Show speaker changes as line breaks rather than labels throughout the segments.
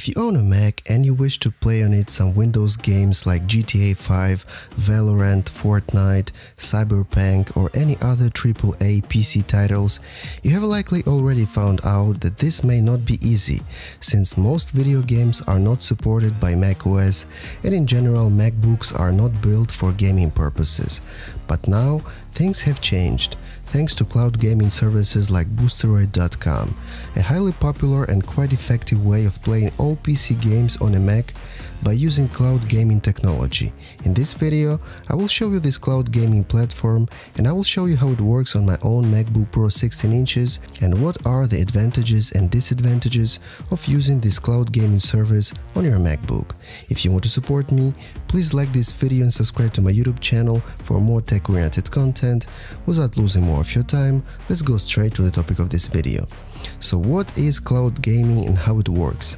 If you own a Mac and you wish to play on it some Windows games like GTA 5, Valorant, Fortnite, Cyberpunk or any other AAA PC titles, you have likely already found out that this may not be easy, since most video games are not supported by macOS and in general MacBooks are not built for gaming purposes. But now things have changed thanks to cloud gaming services like Boosteroid.com, a highly popular and quite effective way of playing all PC games on a Mac by using cloud gaming technology. In this video, I will show you this cloud gaming platform and I will show you how it works on my own MacBook Pro 16 inches and what are the advantages and disadvantages of using this cloud gaming service on your MacBook. If you want to support me, please like this video and subscribe to my YouTube channel for more tech-oriented content. Without losing more of your time, let's go straight to the topic of this video. So what is cloud gaming and how it works?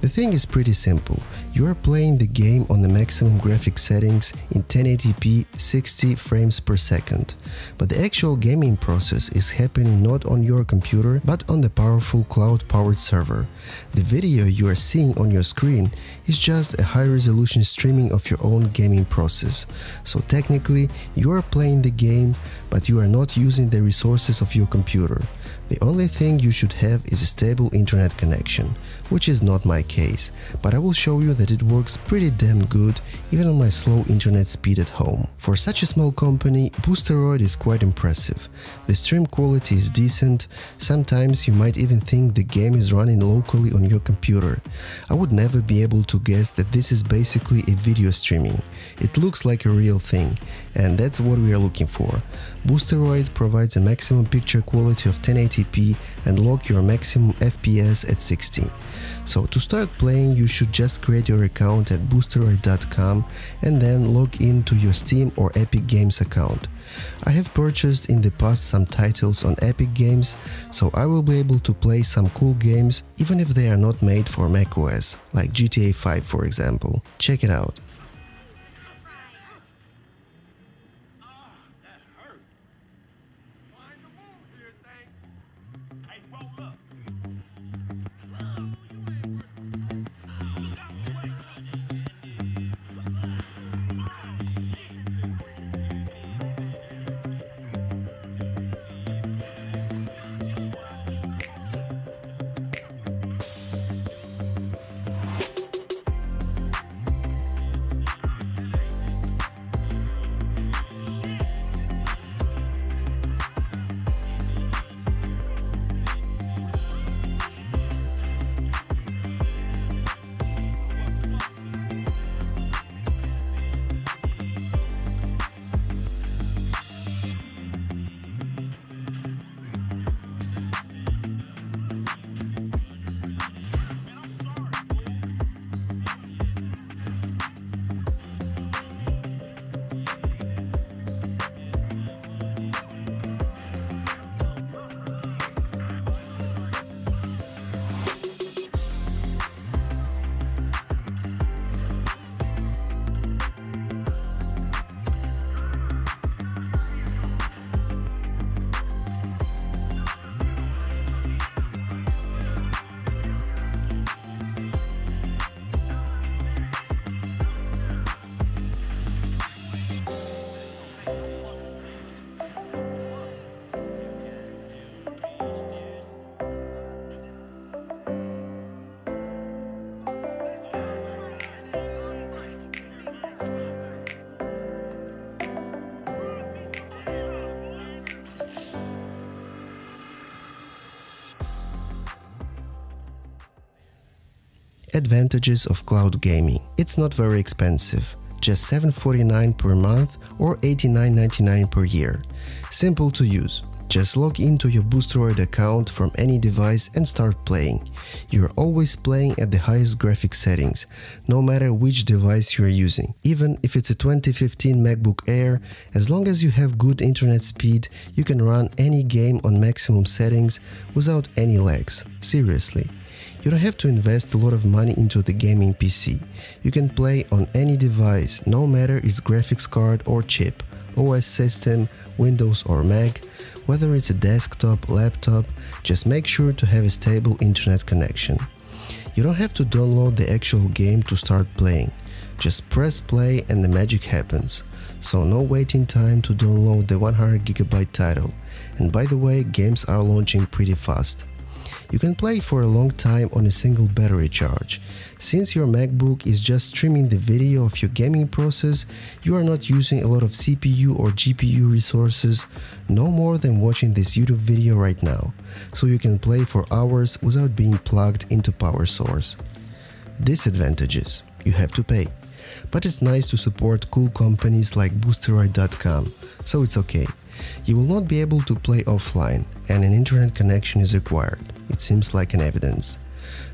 The thing is pretty simple. You are playing the game on the maximum graphic settings in 1080p 60 frames per second. But the actual gaming process is happening not on your computer but on the powerful cloud-powered server. The video you are seeing on your screen is just a high-resolution streaming of your own gaming process. So technically, you are playing the game but you are not using the resources of your computer. The only thing you should have is a stable internet connection, which is not my case, but I will show you that it works pretty damn good even on my slow internet speed at home. For such a small company, Boosteroid is quite impressive. The stream quality is decent, sometimes you might even think the game is running locally on your computer. I would never be able to guess that this is basically a video streaming. It looks like a real thing, and that's what we are looking for. Boosteroid provides a maximum picture quality of 1080p and lock your maximum FPS at 60. So to start playing you should just create your account at boosteroid.com and then log in to your Steam or Epic Games account. I have purchased in the past some titles on Epic Games, so I will be able to play some cool games even if they are not made for macOS, like GTA 5 for example. Check it out. Advantages of cloud gaming. It's not very expensive, just $7.49 per month or $89.99 per year. Simple to use. Just log into your Boosteroid account from any device and start playing. You're always playing at the highest graphic settings, no matter which device you're using. Even if it's a 2015 MacBook Air, as long as you have good internet speed, you can run any game on maximum settings without any lags. Seriously. You don't have to invest a lot of money into the gaming PC. You can play on any device, no matter its graphics card or chip, OS system, Windows or Mac, whether it's a desktop, laptop, just make sure to have a stable internet connection. You don't have to download the actual game to start playing. Just press play and the magic happens. So no waiting time to download the 100GB title. And by the way, games are launching pretty fast. You can play for a long time on a single battery charge. Since your MacBook is just streaming the video of your gaming process, you are not using a lot of CPU or GPU resources, no more than watching this YouTube video right now, so you can play for hours without being plugged into power source. Disadvantages You have to pay. But it's nice to support cool companies like Boosteroid.com, so it's okay. You will not be able to play offline and an internet connection is required. It seems like an evidence.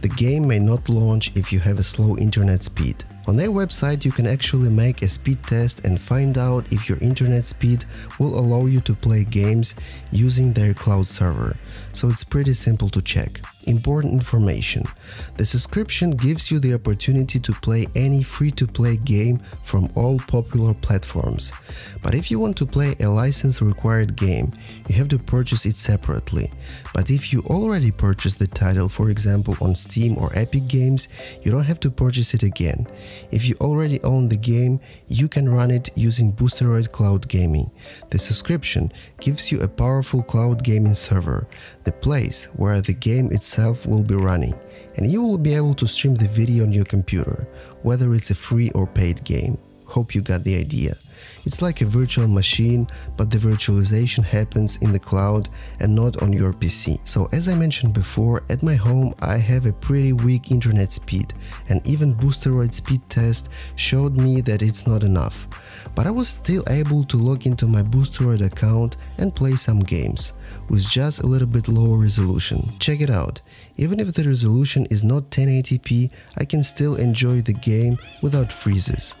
The game may not launch if you have a slow internet speed. On their website you can actually make a speed test and find out if your internet speed will allow you to play games using their cloud server, so it's pretty simple to check. Important information. The subscription gives you the opportunity to play any free-to-play game from all popular platforms. But if you want to play a license required game, you have to purchase it separately. But if you already purchased the title, for example on Steam or Epic Games, you don't have to purchase it again. If you already own the game, you can run it using Boosteroid Cloud Gaming. The subscription gives you a powerful cloud gaming server, the place where the game itself will be running, and you will be able to stream the video on your computer, whether it's a free or paid game. Hope you got the idea. It's like a virtual machine, but the virtualization happens in the cloud and not on your PC. So as I mentioned before, at my home I have a pretty weak internet speed and even Boosteroid speed test showed me that it's not enough. But I was still able to log into my Boosteroid account and play some games with just a little bit lower resolution. Check it out. Even if the resolution is not 1080p, I can still enjoy the game without freezes.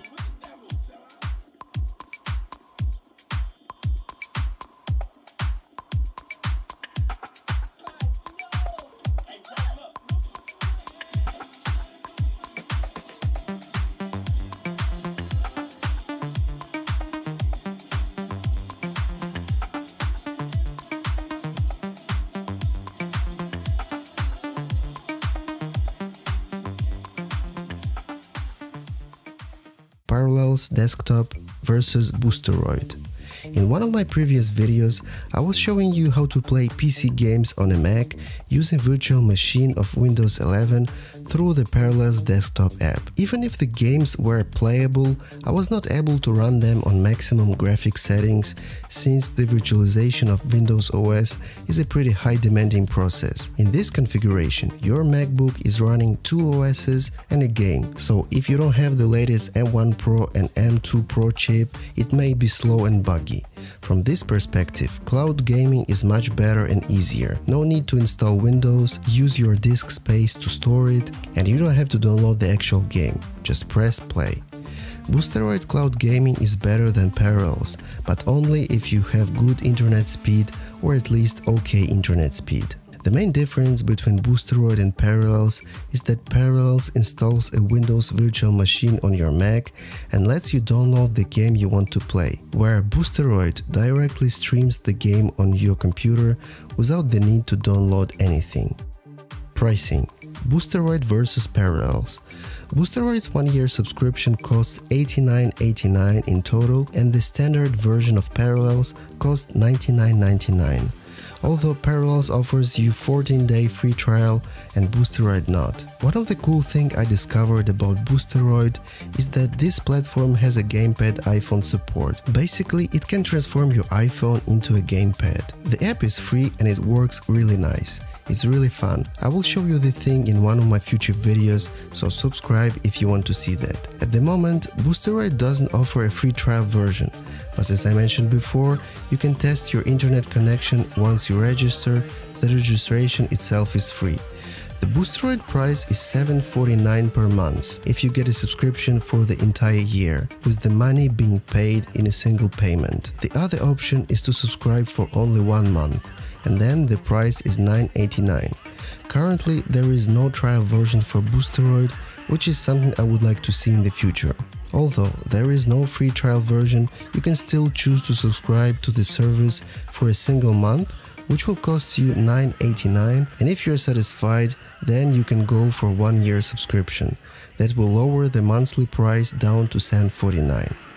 Parallels Desktop versus Boosteroid. In one of my previous videos, I was showing you how to play PC games on a Mac using virtual machine of Windows 11 through the Parallels desktop app. Even if the games were playable, I was not able to run them on maximum graphics settings since the virtualization of Windows OS is a pretty high demanding process. In this configuration, your MacBook is running two OSs and a game, so if you don't have the latest M1 Pro and M2 Pro chip, it may be slow and buggy. From this perspective, cloud gaming is much better and easier. No need to install Windows, use your disk space to store it, and you don't have to download the actual game. Just press play. Boosteroid Cloud Gaming is better than Parallels, but only if you have good internet speed or at least okay internet speed. The main difference between Boosteroid and Parallels is that Parallels installs a Windows virtual machine on your Mac and lets you download the game you want to play, where Boosteroid directly streams the game on your computer without the need to download anything. Pricing. Boosteroid versus Parallels. Boosteroid's one-year subscription costs $89.89 in total and the standard version of Parallels costs $99.99 although Parallels offers you 14-day free trial and Boosteroid not. One of the cool things I discovered about Boosteroid is that this platform has a gamepad iPhone support. Basically, it can transform your iPhone into a gamepad. The app is free and it works really nice. It's really fun. I will show you the thing in one of my future videos, so subscribe if you want to see that. At the moment, Boosteroid doesn't offer a free trial version, but as I mentioned before, you can test your internet connection once you register, the registration itself is free. The Boosteroid price is $7.49 per month if you get a subscription for the entire year, with the money being paid in a single payment. The other option is to subscribe for only one month and then the price is 9.89. Currently there is no trial version for Boosteroid, which is something I would like to see in the future. Although there is no free trial version, you can still choose to subscribe to the service for a single month which will cost you $9.89 and if you're satisfied then you can go for one year subscription that will lower the monthly price down to $7.49.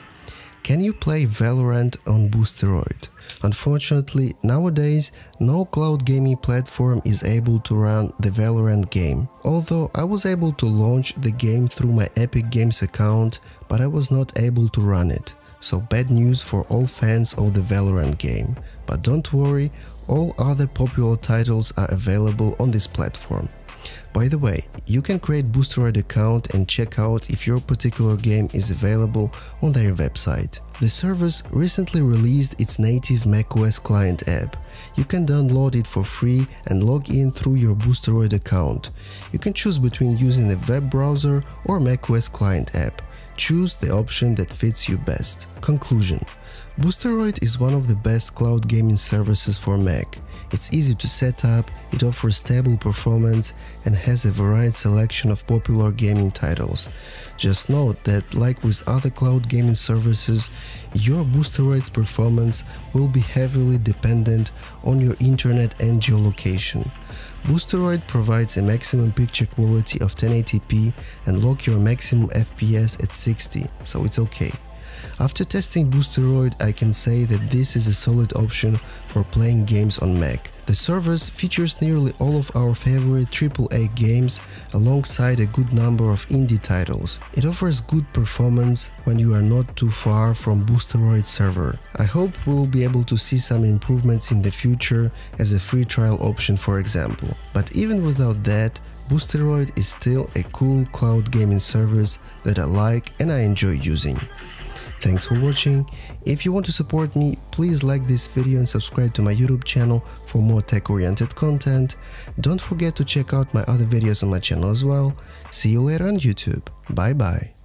Can you play Valorant on Boosteroid? Unfortunately, nowadays no cloud gaming platform is able to run the Valorant game. Although I was able to launch the game through my Epic Games account, but I was not able to run it. So bad news for all fans of the Valorant game. But don't worry, all other popular titles are available on this platform. By the way, you can create Boosteroid account and check out if your particular game is available on their website. The service recently released its native macOS client app. You can download it for free and log in through your Boosteroid account. You can choose between using a web browser or macOS client app. Choose the option that fits you best. Conclusion Boosteroid is one of the best cloud gaming services for Mac. It's easy to set up, it offers stable performance and has a varied selection of popular gaming titles. Just note that like with other cloud gaming services, your Boosteroid's performance will be heavily dependent on your internet and geolocation. Boosteroid provides a maximum picture quality of 1080p and lock your maximum FPS at 60, so it's okay. After testing Boosteroid, I can say that this is a solid option for playing games on Mac. The service features nearly all of our favorite AAA games alongside a good number of indie titles. It offers good performance when you are not too far from Boosteroid server. I hope we will be able to see some improvements in the future as a free trial option for example. But even without that, Boosteroid is still a cool cloud gaming service that I like and I enjoy using. Thanks for watching. If you want to support me, please like this video and subscribe to my YouTube channel for more tech-oriented content. Don't forget to check out my other videos on my channel as well. See you later on YouTube. Bye bye.